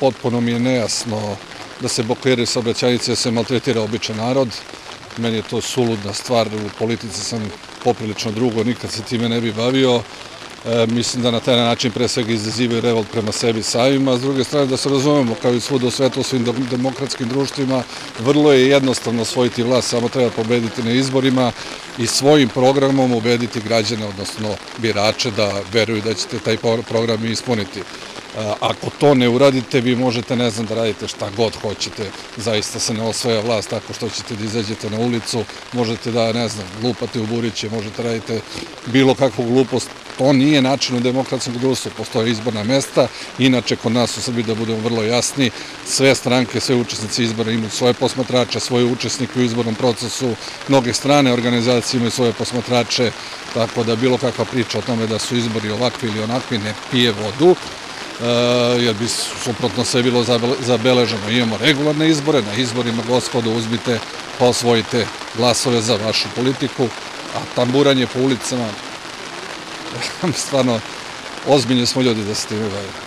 Potpuno mi je nejasno da se blokiraju saobraćajnice, da se maltretira običan narod. Meni je to suludna stvar, u politici sam poprilično drugo, nikad se time ne bi bavio. E, mislim da na taj način pre svega izazivaju revolt prema sebi samima, a s druge strane da se razumemo, kao i svuda u svetu, u svim demokratskim društvima, vrlo je jednostavno osvojiti vlast, samo treba pobediti na izborima i svojim programom ubediti građane, odnosno birače, da veruju da ćete taj program ispuniti. Ako to ne uradite, vi možete, ne znam, da radite šta god hoćete, zaista se ne osvaja vlast tako što ćete da izađete na ulicu, možete da, ne znam, lupate u buriće, možete radite bilo kakvu glupost, to nije način u demokratskom društvu, postoje izborna mesta, inače kod nas u Srbiji da budemo vrlo jasni, sve stranke, sve učesnici izbora imaju svoje posmatrače, svoje učesnike u izbornom procesu, mnoge strane organizacije imaju svoje posmatrače, tako da bilo kakva priča o tome da su izbori ovakvi ili onakvi ne pije vodu, Eh, jer bi suprotno sve bilo zabeleženo. Imamo regularne izbore, na izborima, gospodo, uzmite, pa osvojite glasove za vašu politiku, a tamburanje po ulicama, stvarno, ozbiljni smo ljudi da se time bavimo.